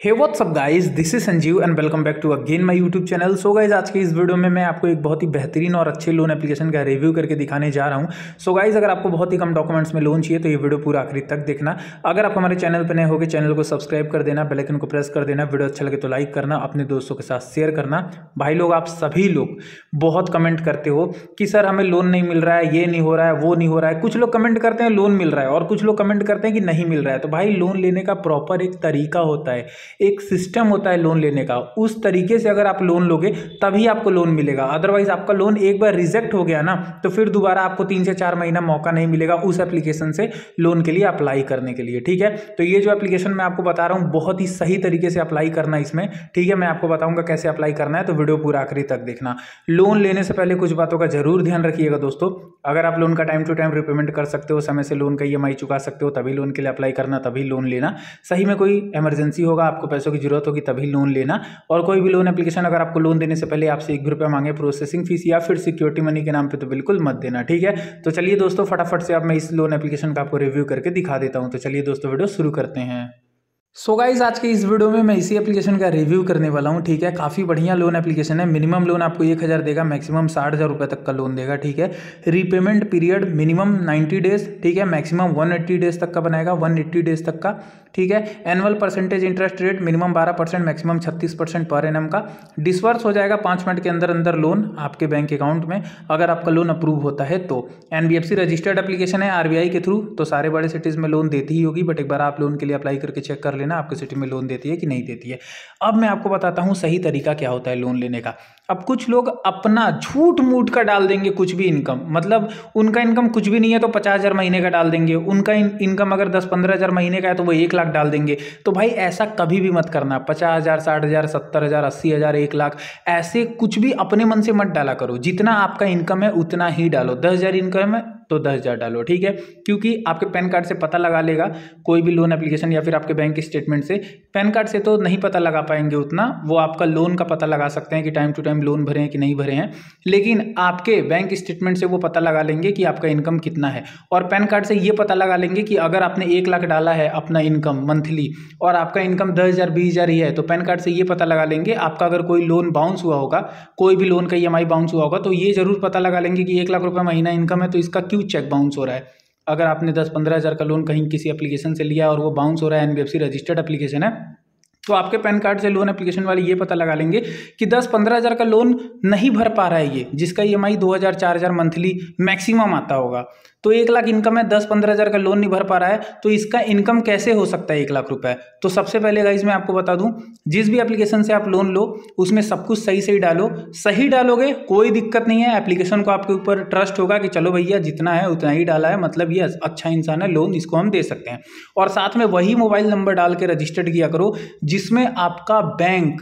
Hey what's up guys this is Sanjeev and welcome back to again my YouTube channel so guys आज के इस video में मैं आपको एक बहुत ही बेहतरीन और अच्छे लोन एप्लीकेशन का रिव्यू करके दिखाने जा रहा हूँ। सो गाइस अगर आपको बहुत ही कम डॉक्यूमेंट्स में लोन चाहिए तो ये वीडियो पूरा आखिरी तक देखना। अगर आप हमारे चैनल पर नए होगे चैनल को सब्सक्राइब कर देना बेलाइकन को प्रेस कर देना वीडियो अच्छा लगे तो लाइक करना, अपने दोस्तों के साथ शेयर करना। भाई लोग, आप सभी लोग बहुत कमेंट करते हो कि, सर, हमें लोन नहीं मिल रहा है, ये नहीं हो रहा है, वो नहीं हो रहा है। कुछ लोग कमेंट करते हैं लोन मिल रहा है। और कुछ लोग कमेंट करते हैं कि, नहीं मिल रहा है। तो भाई लोन लेने का प्रॉपर एक तरीका होता है। एक सिस्टम होता है लोन लेने का। उस तरीके से अगर आप लोन लोगे, तभी आपको लोन मिलेगा। अदरवाइज़ आपका लोन एक बार रिजेक्ट हो गया ना तो फिर दोबारा आपको तीन से चार महीना मौका नहीं मिलेगा उस एप्लीकेशन से लोन के लिए अप्लाई करने के लिए, ठीक है? तो ये जो एप्लीकेशन मैं आपको बता रहा हूँ, बहुत ही सही तरीके से अप्लाई करना इसमें, ठीक है? मैं आपको बताऊँगा कैसे अप्लाई करना है तो वीडियो पूरा आखिरी तक देखना। लोन लेने से पहले कुछ बातों का ज़रूर ध्यान रखिएगा दोस्तों। अगर आप लोन का टाइम टू टाइम रिपेमेंट कर सकते हो, समय से लोन का ईएमआई चुका सकते हो, तभी लोन के लिए अप्लाई करना, तभी लोन लेना। सही में कोई इमरजेंसी होगा आपको पैसों की ज़रूरत होगी तभी लोन लेना। और कोई भी लोन एप्लीकेशन अगर आपको लोन देने से पहले आपसे एक भी रुपया मांगे प्रोसेसिंग फ़ीस या फिर सिक्योरिटी मनी के नाम पर तो बिल्कुल मत देना, ठीक है? तो चलिए दोस्तों, फटाफट से अब मैं इस लोन एप्लीकेशन का आपको रिव्यू करके दिखा देता हूँ। तो चलिए दोस्तों वीडियो शुरू करते हैं। सो so गाइज़ आज के इस वीडियो में मैं इसी एप्लीकेशन का रिव्यू करने वाला हूँ, ठीक है? काफ़ी बढ़िया लोन एप्लीकेशन है। मिनिमम लोन आपको एक हज़ार देगा मैक्सिमम साठ हज़ार रुपये तक का लोन देगा, ठीक है? Repayment period minimum ninety days ठीक है? मैक्सिमम वन एट्टी डेज़ तक का बनाएगा वन एट्टी डेज़ तक का, ठीक है? Annual percentage interest rate minimum बारह परसेंट मैक्सिमम छत्तीस परसेंट पर एन का। डिसवर्स हो जाएगा पाँच मिनट के अंदर अंदर लोन आपके बैंक अकाउंट में, अगर आपका लोन अप्रूव होता है तो। एनबीएफसी रजिस्टर्ड एप्लीकेशन है आरबीआई के थ्रू तो सारे बड़े सिटीज़ में लोन देती ही होगी बट एक बार आप लोन के लिए अप्लाई करके चेक कर लेना। आपके सिटी में लोन देती है कि नहीं देती है? अब मैं आपको बताता हूँ सही तरीका क्या होता है लोन लेने का। अब कुछ लोग अपना झूठ मूठ का डाल देंगे कुछ भी इनकम। मतलब उनका इनकम कुछ भी नहीं है तो पचास हज़ार महीने का डाल देंगे। उनका इनकम अगर दस पंद्रह हज़ार महीने का है तो वो एक लाख डाल देंगे। तो भाई ऐसा कभी भी मत करना। पचास हज़ार, साठ हज़ार, सत्तर हज़ार, अस्सी हज़ार, एक लाख, ऐसे कुछ भी अपने मन से मत डाला करो। जितना आपका इनकम है उतना ही डालो। दस हज़ार इनकम है तो दस हज़ार डालो, ठीक है? क्योंकि आपके पैन कार्ड से पता लगा लेगा, कोई भी लोन एप्लीकेशन या फिर आपके बैंक स्टेटमेंट से, पैन कार्ड से तो नहीं पता लगा पाएँगे उतना, वो आपका लोन का पता लगा सकते हैं कि टाइम टू टाइम लोन भरे हैं कि नहीं भरे हैं, लेकिन आपके बैंक स्टेटमेंट से वो पता लगा लेंगे कि आपका इनकम कितना है, और पैन कार्ड से ये पता लगा लेंगे कि अगर आपने एक लाख डाला है अपना इनकम मंथली और आपका इनकम दस हज़ार, बीस हज़ार ही है तो पैन कार्ड से ये पता लगा लेंगे, आपका अगर कोई लोन बाउंस हुआ होगा, कोई भी लोन का ईएमआई बाउंस हुआ होगा तो ये ज़रूर पता लगा लेंगे कि एक लाख रुपये महीना इनकम है तो इसका क्यों चेक बाउंस हो रहा है। अगर आपने दस पंद्रह हज़ार का लोन कहीं किसी एप्लीकेशन से लिया और वो बाउंस हो रहा है एनबीएफसी रजिस्टर्ड एप्लीकेशन है तो आपके पैन कार्ड से लोन एप्लीकेशन वाले ये पता लगा लेंगे कि दस पंद्रह हज़ार का लोन नहीं भर पा रहा है ये, जिसका ई एम आई दो हज़ार, चार हज़ार मंथली मैक्सिमम आता होगा। तो एक लाख इनकम है, दस पंद्रह हज़ार का लोन नहीं भर पा रहा है तो इसका इनकम कैसे हो सकता है एक लाख रुपए? तो सबसे पहले गाइज़ मैं आपको बता दूँ, जिस भी एप्लीकेशन से आप लोन लो, उसमें सब कुछ सही सही डालो। सही डालोगे, कोई दिक्कत नहीं है एप्लीकेशन को आपके ऊपर ट्रस्ट होगा कि चलो भैया, जितना है, उतना ही डाला है मतलब ये अच्छा इंसान है लोन इसको हम दे सकते हैं। और साथ में वही मोबाइल नंबर डाल के रजिस्टर्ड किया करो जिसमें आपका बैंक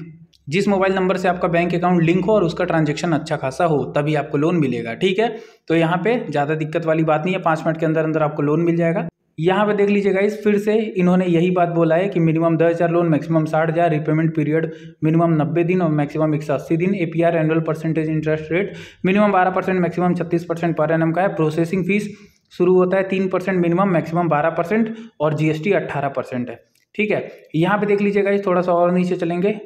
जिस मोबाइल नंबर से आपका बैंक अकाउंट लिंक हो और उसका ट्रांजेक्शन अच्छा खासा हो, तभी आपको लोन मिलेगा, ठीक है? तो यहाँ पे ज़्यादा दिक्कत वाली बात नहीं है, पाँच मिनट के अंदर अंदर आपको लोन मिल जाएगा। यहाँ पे देख लीजिएगा इस फिर से इन्होंने यही बात बोला है कि मिनिमम दस हज़ार लोन मैक्सिमम साठ हज़ार रिपेमेंट पीरियड मिनिमम नब्बे दिन और मैक्सिमम एक सौ अस्सी दिन A P R annual percentage interest rate minimum बारह परसेंट मैक्सिमम छत्तीस परसेंट पर एन का है। प्रोसेसिंग फ़ीस शुरू होता है तीन परसेंट मिनिमम मैक्सिमम बारह परसेंट और जीएसटी अट्ठारह परसेंट है। ठीक है? यहाँ पे देख लीजिएगा थोड़ा सा और नीचे चलेंगे।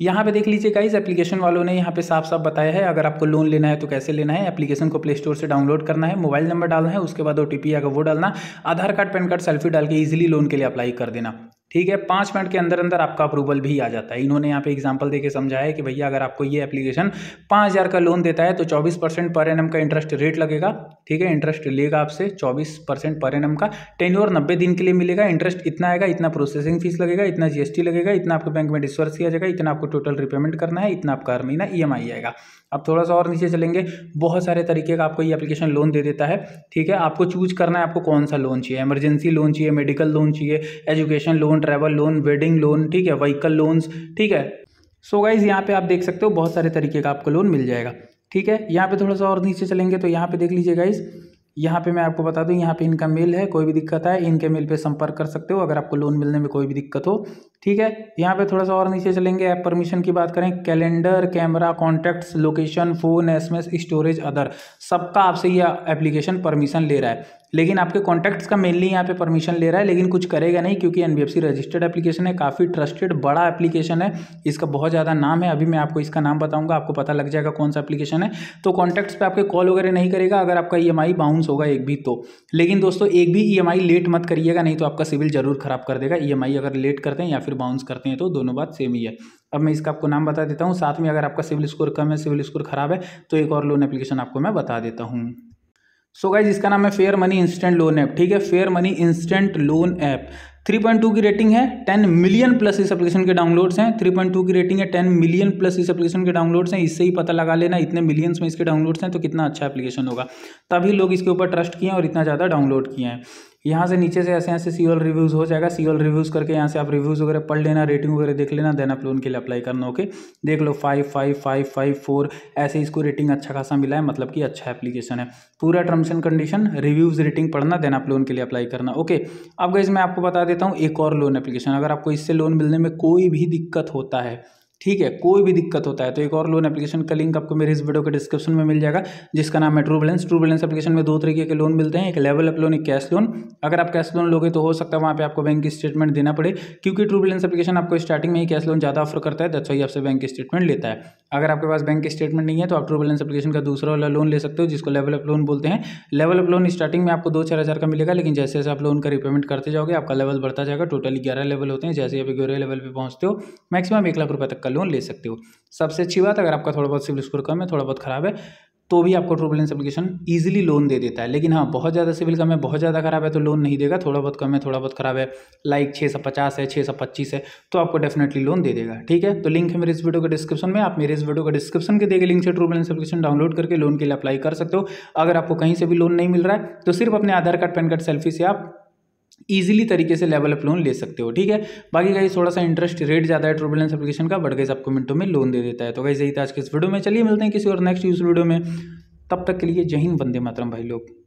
यहाँ पे देख लीजिएगा इस एप्लीकेशन वालों ने यहाँ पे साफ़ साफ़ बताया है, अगर आपको लोन लेना है तो कैसे लेना है? एप्लीकेशन को प्ले स्टोर से डाउनलोड करना है मोबाइल नंबर डालना है, उसके बाद ओ टी आएगा वो डालना, Aadhaar card, PAN card selfie डाल के ईजिली लोन के लिए अप्लाई कर देना। ठीक है, पाँच मिनट के अंदर अंदर आपका अप्रूवल भी आ जाता है। इन्होंने यहाँ पे एग्जांपल देके समझाया है कि भैया, अगर आपको ये एप्लीकेशन पाँच हज़ार का लोन देता है तो चौबीस परसेंट पर एन का इंटरेस्ट रेट लगेगा। ठीक है इंटरेस्ट लेगा आपसे चौबीस परसेंट पर एन का। टेन और नब्बे दिन के लिए मिलेगा इंटरेस्ट इतना आएगा, इतना प्रोसेसिंग फ़ीस लगेगा, इतना जीएसटी लगेगा, इतना आपको बैंक में डिस्वर्स किया जाएगा, इतना आपको टोटल रिपेमेंट करना है, इतना आपका हर महीना ईएमआई आएगा। अब थोड़ा सा और नीचे चलेंगे। बहुत सारे तरीके का आपको ये एप्लीकेशन लोन दे देता है। ठीक है, आपको चूज़ करना है, आपको कौन सा लोन चाहिए? इमरजेंसी लोन चाहिए मेडिकल लोन चाहिए education loan travel loan wedding loan ठीक है व्हीकल लोन्स ठीक है। सो गाइज़ यहाँ पे आप देख सकते हो बहुत सारे तरीके का आपको लोन मिल जाएगा, ठीक है। यहाँ पे थोड़ा सा और नीचे चलेंगे तो यहाँ पे देख लीजिए गाइज़ यहाँ पे मैं आपको बता दूँ, यहाँ पे इनका मेल है, कोई भी दिक्कत है इनके मेल पे संपर्क कर सकते हो, अगर आपको लोन मिलने में कोई भी दिक्कत हो ठीक है? यहाँ पे थोड़ा सा और नीचे चलेंगे ऐप परमिशन की बात करें calendar camera contacts location phone SMS storage other सबका आपसे यह एप्लीकेशन परमिशन ले रहा है। लेकिन आपके कॉन्टैक्ट्स का मेनली यहाँ पे परमिशन ले रहा है, लेकिन कुछ करेगा नहीं, क्योंकि एनबीएफसी रजिस्टर्ड एप्लीकेशन है, काफ़ी ट्रस्टेड बड़ा एप्लीकेशन है। इसका बहुत ज़्यादा नाम है, अभी मैं आपको इसका नाम बताऊँगा, आपको पता लग जाएगा कौन सा एप्लीकेशन है। तो कॉन्टैक्ट्स पर आपके कॉल वगैरह नहीं करेगा, अगर आपका ईएमआई बाउंस होगा एक भी तो। लेकिन दोस्तों, एक भी ईएमआई लेट मत करिएगा, नहीं तो आपका सिविल ज़रूर खराब कर देगा। ईएमआई अगर लेट करते हैं या फिर बाउंस करते हैं तो दोनों बात सेम ही है। अब मैं इसका आपको नाम बता देता हूँ। साथ में अगर आपका सिविल स्कोर कम है, सिविल स्कोर खराब है तो एक और लोन एप्लीकेशन आपको मैं बता देता हूँ। सो गाइज़ इसका नाम है fair money instant loan app ठीक है? Fair money instant loan app 3.2 की रेटिंग है 10 मिलियन प्लस इस एप्लीकेशन के डाउनलोड्स हैं। 3.2 की रेटिंग है 10 मिलियन प्लस इस एप्लीकेशन के डाउनलोड्स हैं। इससे ही पता लगा लेना, इतने मिलियंस में इसके डाउनलोड्स हैं तो कितना अच्छा एप्लीकेशन होगा। तभी लोग इसके ऊपर ट्रस्ट किए हैं और इतना ज़्यादा डाउनलोड किए हैं। यहाँ से नीचे से ऐसे ऐसे सी ऑल रिव्यूज़ हो जाएगा। सी ऑल रिव्यूज़ करके यहाँ से आप रिव्यूज़ वगैरह पढ़ लेना रेटिंग वगैरह देख लेना देन आप लोन के लिए अप्लाई करना ओके देख लो five five five five four ऐसे इसको रेटिंग अच्छा खासा मिला है मतलब कि अच्छा एप्लीकेशन है। पूरा terms and condition reviews rating पढ़ना देन आप लोन के लिए अप्लाई करना ओके अब गई मैं आपको बता देता हूँ, एक और लोन एप्लीकेशन अगर आपको इससे लोन मिलने में कोई भी दिक्कत होता है ठीक है, कोई भी दिक्कत होता है तो एक और लोन एप्लीकेशन का लिंक आपको मेरे इस वीडियो के डिस्क्रिप्शन में मिल जाएगा, जिसका नाम है True Balance True Balance application में दो तरीके के लोन मिलते हैं, एक लेवल अप लोन एक कैश लोन अगर आप कैश लोन लोगे तो हो सकता है वहाँ पे आपको बैंक की स्टेटमेंट देना पड़े, क्योंकि ट्रू बैलेंस एप्लीकेशन आपको स्टार्टिंग में ही कैश लोन ज़्यादा ऑफ़र करता है दस वही आपसे बैंक की स्टेटमेंट लेता है। अगर आपके पास बैंक स्टेटमेंट नहीं है तो आप ट्रू बैलेंस एप्लीकेशन का दूसरा वाला लोन ले सकते हो, जिसको लेवल अप लोन बोलते हैं। लेवल अप लोन स्टार्टिंग में आपको दो चार हज़ार का मिलेगा, लेकिन जैसे जैसे आप लोन का रिपेमेंट करते जाओगे, आपका लेवल बढ़ता जाएगा। टोटली ग्यारह लेवल होते हैं, जैसे आप ग्यारह लेवल पर पहुँचते हो मैक्सिमम एक लाख रुपये तक का लोन ले सकते हो। सबसे अच्छी बात, अगर आपका थोड़ा बहुत सिविल स्कोर कम है, थोड़ा बहुत खराब है तो भी आपको True Balance application easily loan दे देता है। लेकिन हाँ बहुत ज़्यादा सिविल कम है, बहुत ज़्यादा खराब है तो लोन नहीं देगा, थोड़ा बहुत कम है, थोड़ा बहुत खराब है लाइक छः सौ पचास है, छः सौ पच्चीस है तो आपको डेफिनेटली लोन दे देगा, ठीक है? तो लिंक है मेरे इस वीडियो के डिस्क्रिप्शन में, आप मेरे इस वीडियो का डिस्क्रिप्शन के देखे लिंक से ट्रू बैलेंस एप्लीकेशन डाउनलोड करके लोन के लिए अप्लाई कर सकते हो। अगर आपको कहीं से भी लोन नहीं मिल रहा है तो सिर्फ़ अपने Aadhaar card PAN card selfie से आप ईजिली तरीके से लेवल अप लोन ले सकते हो, ठीक है? बाकी गाइज़ थोड़ा सा इंटरेस्ट रेट ज़्यादा है ट्रोबिलेंस एप्लीकेशन का बट गाइज़ आपको मिनटों में लोन दे देता है। तो गाइज़ यही था आज के इस वीडियो में। चलिए, मिलते हैं किसी और नेक्स्ट यूज़ वीडियो में। तब तक के लिए जय हिंद, वंदे मातरम भाई लोग।